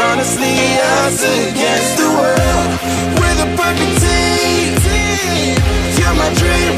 Honestly us against the world. We're the perfect team. You're my dream,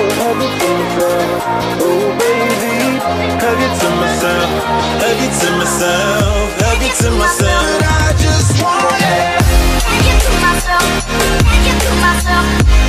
Myself, hug it to myself. I just want it. Can't get to myself. Can't get to myself.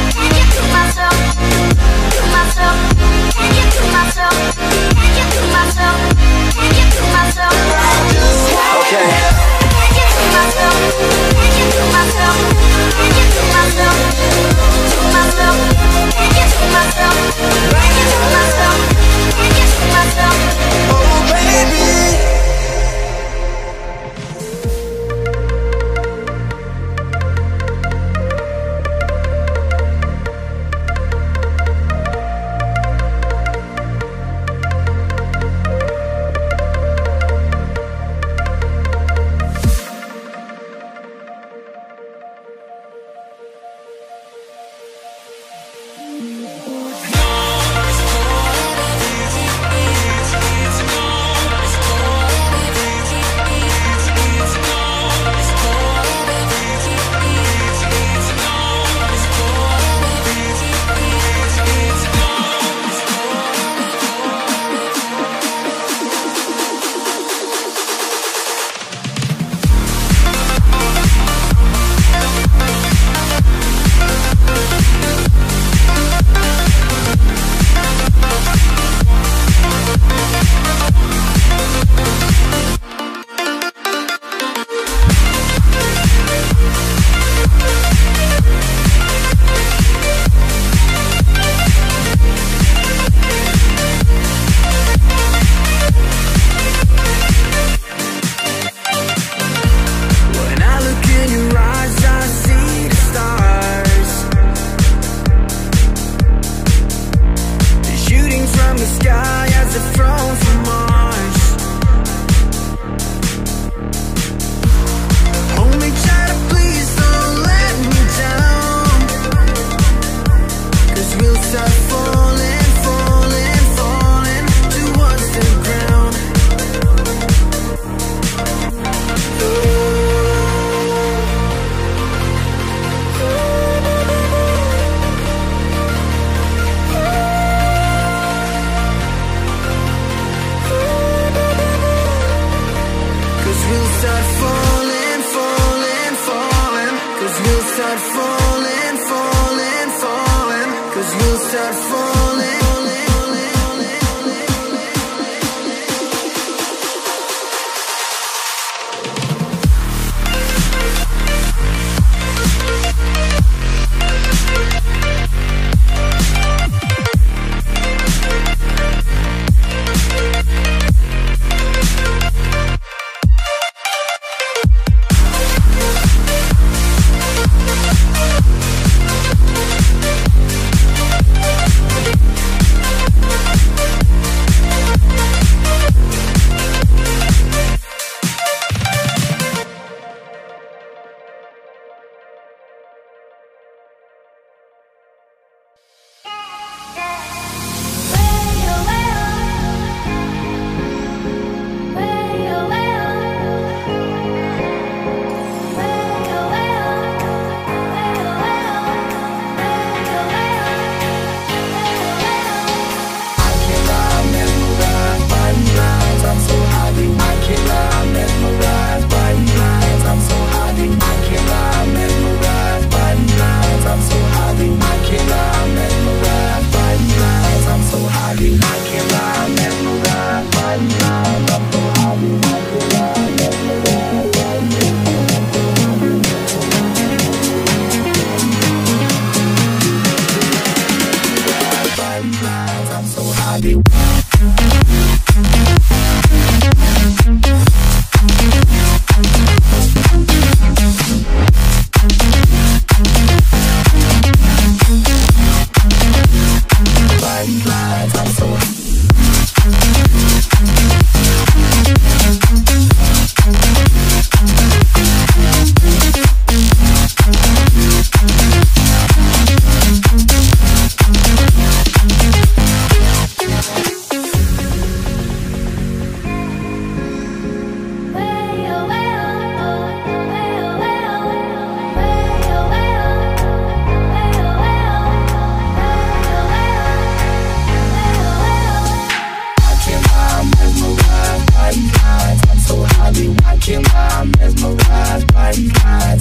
can't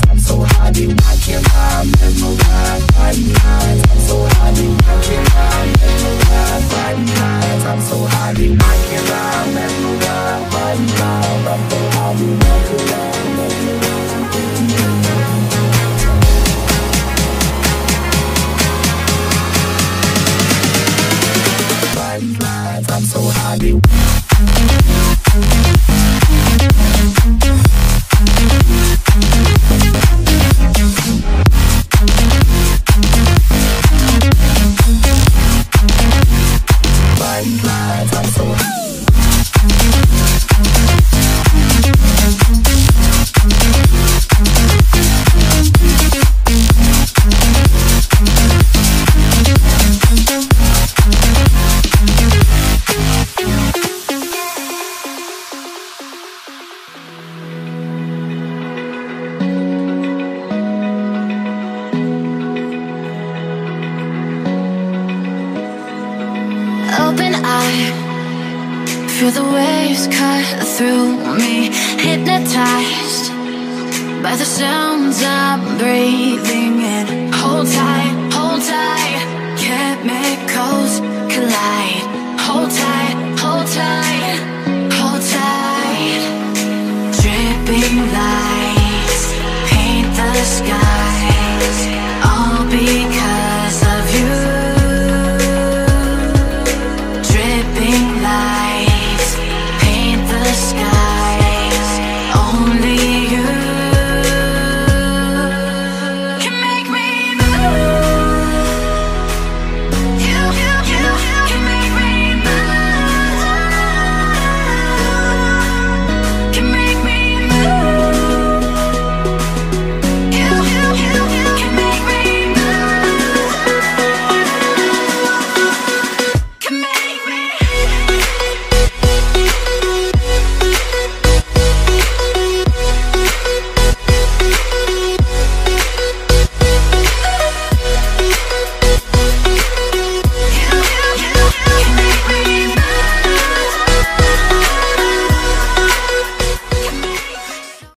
I'm so high, dude, can't I mesmerize blinding? I'm so high, dude, can't I mesmerize blinding? I'm so high, dude, can't I mesmerize blinding? I'm so high, dude, can't I me Hypnotized by the sounds I'm breathing in. Hold tight, hold tight. Chemicals collide.